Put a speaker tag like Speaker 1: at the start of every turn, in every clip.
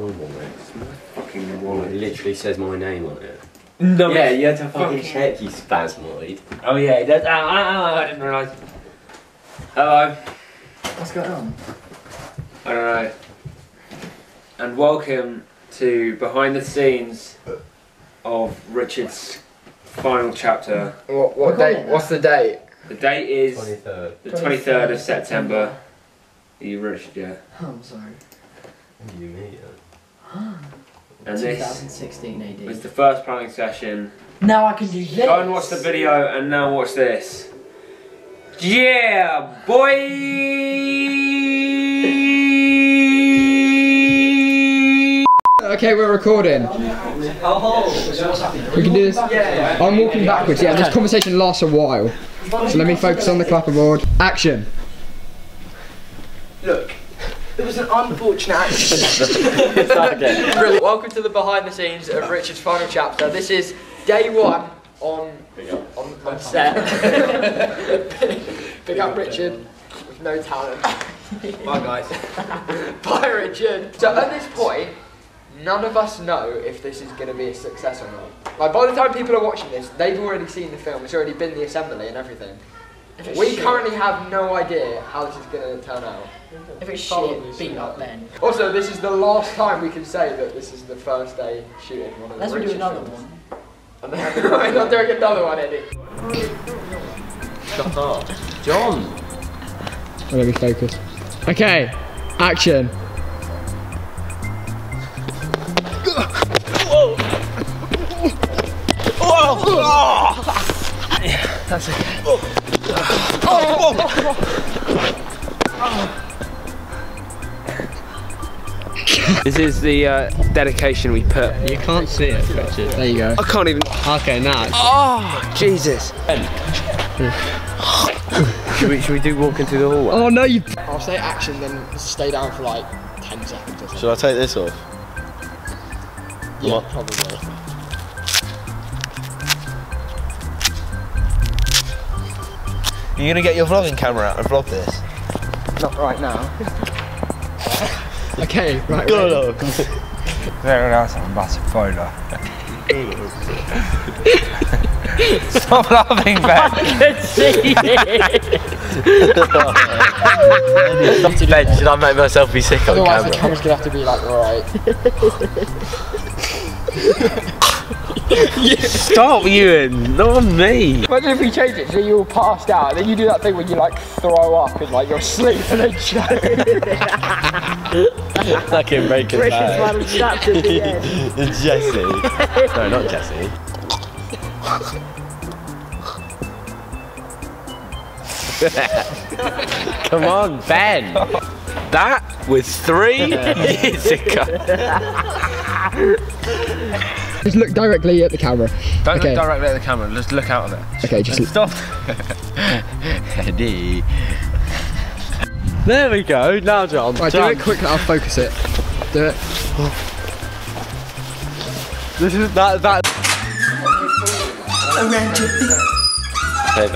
Speaker 1: my wallet.
Speaker 2: Fucking
Speaker 1: It literally says my name on it.
Speaker 2: No.
Speaker 1: yeah, you had to fucking
Speaker 2: fucking-
Speaker 1: check, you spasmoid.
Speaker 2: Oh yeah, it does. Ah, ah, ah, I didn't realise. Hello.
Speaker 3: What's going on?
Speaker 2: I don't know. And welcome to behind the scenes of Richard's final chapter.
Speaker 3: What, what date? What's the date?
Speaker 2: The date is
Speaker 1: 23rd.
Speaker 2: the 23rd of September. Are you Richard? Yeah.
Speaker 4: Oh, I'm sorry.
Speaker 1: You me,
Speaker 2: And this
Speaker 4: 2016
Speaker 2: was
Speaker 4: AD.
Speaker 2: the first planning session.
Speaker 4: Now I can do this.
Speaker 2: Go and watch the video and now watch this. Yeah, boy!
Speaker 3: Okay, we're recording. We can do this. I'm walking backwards. Yeah, this conversation lasts a while. So let me focus on the clapperboard. Action.
Speaker 4: Look, it was an unfortunate accident.
Speaker 1: again.
Speaker 4: Brilliant. Welcome to the behind the scenes of Richard's final chapter. This is day one on on, on set. Big up Richard with no talent.
Speaker 2: Bye guys.
Speaker 4: Bye Richard. So at this point, none of us know if this is going to be a success or not. Like by the time people are watching this, they've already seen the film. It's already been the assembly and everything. We currently have no idea how this is going to turn out.
Speaker 5: If it's shit, beat up Ben.
Speaker 4: Also, this is the last time we can say that this is the first day shooting one of the
Speaker 5: Let's do another
Speaker 4: films.
Speaker 5: one.
Speaker 4: And then we're not doing another one, Eddie.
Speaker 1: Shut up. John!
Speaker 3: Oh, let me focus. Okay, action. Oh.
Speaker 2: This is the uh, dedication we put.
Speaker 1: You can't see it, Richard.
Speaker 3: There you go.
Speaker 2: I can't even.
Speaker 1: Okay, now.
Speaker 2: Oh, Jesus. should, we, should we do walk into the hallway?
Speaker 3: Oh no, you.
Speaker 4: I'll say action, then stay down for like 10 seconds or something.
Speaker 6: Should I take this off?
Speaker 4: Yeah,
Speaker 6: What?
Speaker 4: probably.
Speaker 6: You're gonna get your vlogging camera out and vlog this?
Speaker 4: Not right now.
Speaker 3: Okay, right.
Speaker 6: Go
Speaker 3: ready?
Speaker 6: on.
Speaker 2: Very nice, I'm about to photo. Stop laughing, Ben.
Speaker 1: Ben, should I make myself be sick on
Speaker 4: Otherwise, the camera's gonna have to be like right.
Speaker 1: Stop, Ewan! Not on me!
Speaker 4: Imagine if we change it so you're all passed out, then you do that thing where you like throw up and like you're asleep and then choke.
Speaker 1: Like in Breaking Bad.
Speaker 5: final chapter the.
Speaker 1: Jesse. no, not Jesse. Come on, Ben. That was three years ago.
Speaker 3: Just look directly at the camera.
Speaker 2: Don't
Speaker 3: Okay.
Speaker 2: look directly at the camera, just look out of it.
Speaker 3: Okay, just.
Speaker 2: Stop.
Speaker 1: Eddie. There we go. Now, John.
Speaker 3: Right, do it quickly. I'll focus it. Do it.
Speaker 1: This is that that. Hey,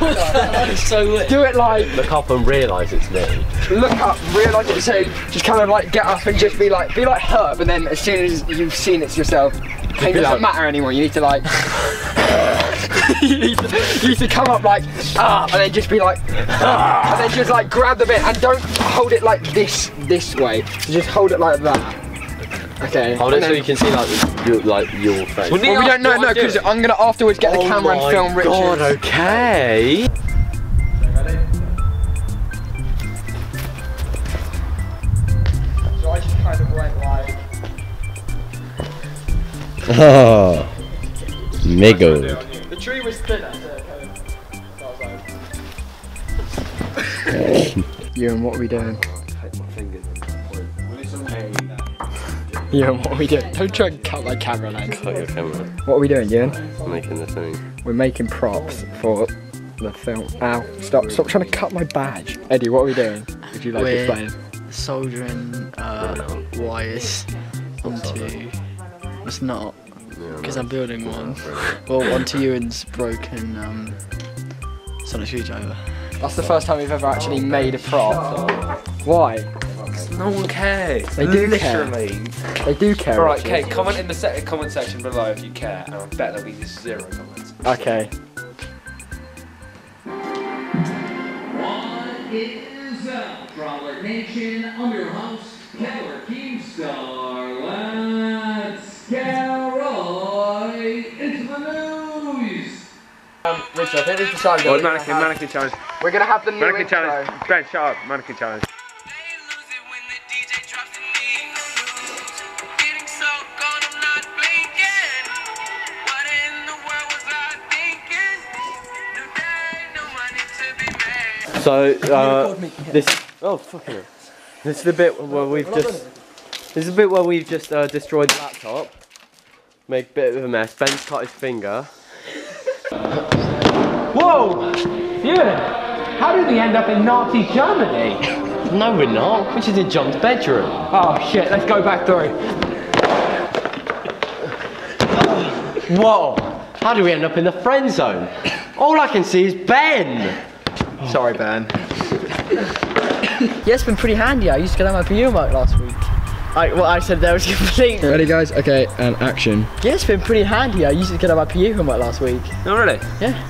Speaker 1: Ben.
Speaker 4: do it like
Speaker 1: Look up and realise it's me.
Speaker 4: look up, realise it's him, just kind of like get up and just be like be like her, but then as soon as you've seen it's yourself, it doesn't matter anymore. You need to like you, need to, you need to come up like ah, and then just be like ah, and then just like grab the bit and don't hold it like this this way. Just hold it like that. Okay.
Speaker 1: Hold it so you can see like your, like your face.
Speaker 4: Well, we don't know, no, because I'm gonna afterwards get the
Speaker 1: Oh
Speaker 4: camera and film Richard.
Speaker 1: God, okay.
Speaker 4: So I just kind of went like.
Speaker 6: Oh, Miggle.
Speaker 4: The tree was thinner, so it. So I was like. Ewan, what are we doing? Ewan, what are we doing? Don't try and cut my camera lens.
Speaker 1: Cut your camera.
Speaker 3: What are we doing, Ewan?
Speaker 1: I'm making the thing.
Speaker 3: We're making props for the film. Ow! Stop! Stop trying to cut my badge. Eddie, what are we doing? Would you like to
Speaker 5: We're-
Speaker 3: explain?
Speaker 5: Soldering uh, wires onto. It's not, because I'm building one. Well, onto Ewan's broken um, sonic screwdriver.
Speaker 4: That's the first time we've ever actually made a prop. Why?
Speaker 2: No one cares.
Speaker 4: They do care.
Speaker 2: Literally.
Speaker 4: They do care.
Speaker 2: Alright,
Speaker 4: Richard.
Speaker 2: okay, comment in the se- comment section below if you care, and I bet there'll be zero comments.
Speaker 4: Okay.
Speaker 7: What is up, Frolic Nation? I'm your host, Keller Keemstar. Let's get right into the news.
Speaker 8: Um, Richard, I think we've decided that
Speaker 2: Oh, mannequin, mannequin challenge.
Speaker 8: We're gonna have the new
Speaker 2: Mannequin
Speaker 8: intro.
Speaker 2: challenge. Ben, shut up. Mannequin challenge.
Speaker 1: So, uh, this. Oh, fucking hell. This is the bit where we've just. This is the bit where we've just uh, destroyed the laptop. Made a bit of a mess. Ben's cut his finger.
Speaker 9: Whoa! Yeah! How did we end up in Nazi Germany?
Speaker 1: No, we're not. Which is in John's bedroom.
Speaker 9: Oh shit, let's go back through.
Speaker 1: Whoa! How did we end up in the friend zone? All I can see is Ben.
Speaker 4: Sorry, Ben.
Speaker 5: Yeah, it's been pretty handy. I used to get out my PU mark last week. I, well, I said there was complete.
Speaker 4: Ready, guys? Okay, and action.
Speaker 5: Yeah, it's been pretty handy. I used to get out my PU homework last week.
Speaker 2: No, really?
Speaker 5: Yeah.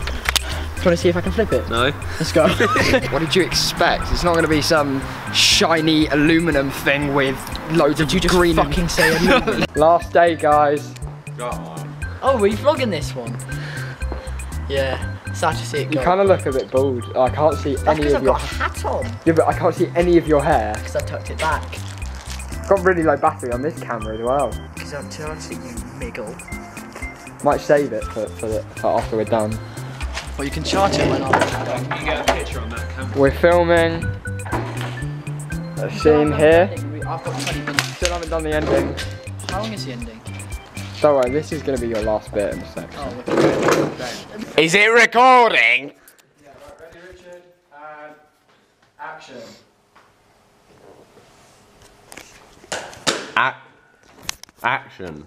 Speaker 5: Trying to see if I can flip it.
Speaker 2: No.
Speaker 5: Let's go.
Speaker 8: What did you expect? It's not gonna be some shiny aluminum thing with loads of
Speaker 5: you just
Speaker 8: green. and-
Speaker 5: fucking say aluminum?
Speaker 4: Last day, guys.
Speaker 5: oh, were you vlogging this one? Yeah. Sad to see it
Speaker 4: You kind of look a bit bald. I can't see
Speaker 5: That's
Speaker 4: any
Speaker 5: because
Speaker 4: of
Speaker 5: I've
Speaker 4: your.
Speaker 5: got a hat on.
Speaker 4: Yeah, but I can't see any of your hair.
Speaker 5: Because I tucked it back.
Speaker 4: Got really low battery on this camera as well.
Speaker 5: Because I've charged it, you miggle.
Speaker 4: Might save it for, for, the, for after we're done.
Speaker 5: Well, you can charge it when I'm done.
Speaker 2: Can you get a picture on that camera?
Speaker 4: We're filming a scene here.
Speaker 5: I've got 20 minutes.
Speaker 4: Still haven't done the ending.
Speaker 5: How long is the ending?
Speaker 4: Don't worry, this is going to be your last bit in a sec.
Speaker 5: Oh.
Speaker 2: Is it recording?
Speaker 4: Ready, Richard? And action.
Speaker 1: Ac- action.